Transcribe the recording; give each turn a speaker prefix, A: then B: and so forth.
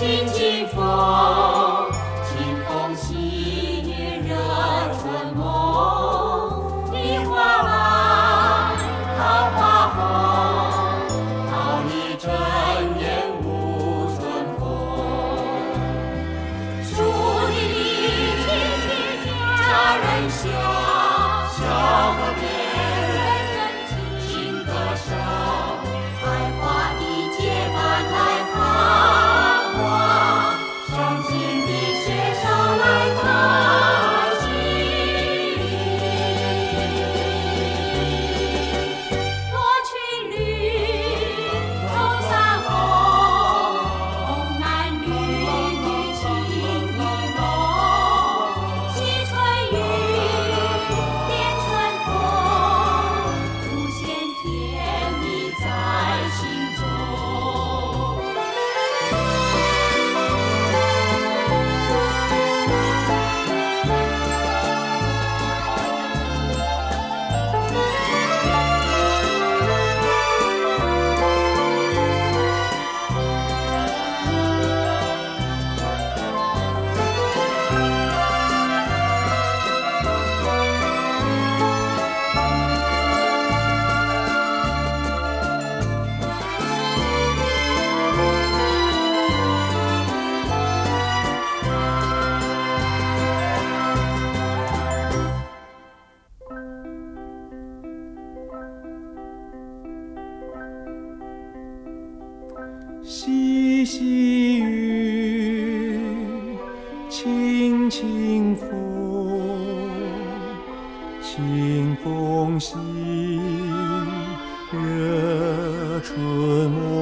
A: hoje. 细细雨，轻轻风，清风细，惹春
B: 末。